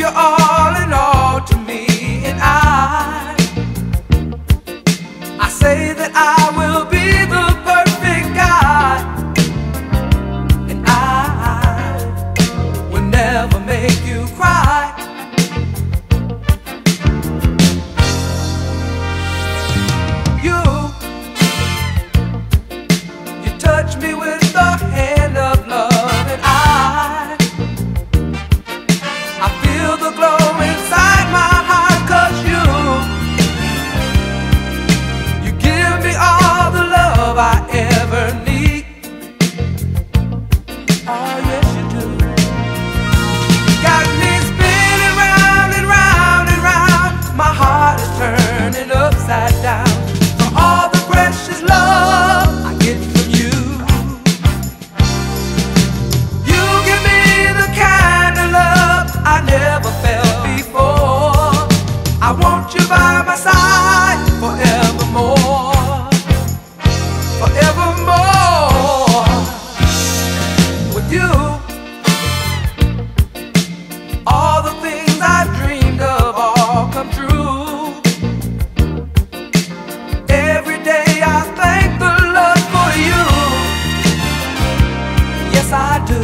you're all in all to me, and I, I say that I will be the perfect guy, and I will never make you cry. I do.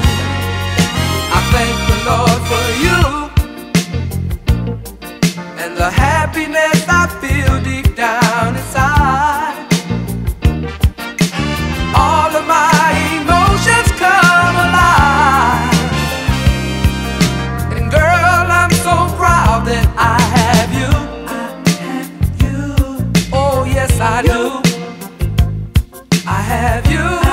I thank the Lord for you and the happiness I feel deep down inside. All of my emotions come alive, and girl, I'm so proud that I have you. I have you. Oh yes, I you. do. I have you.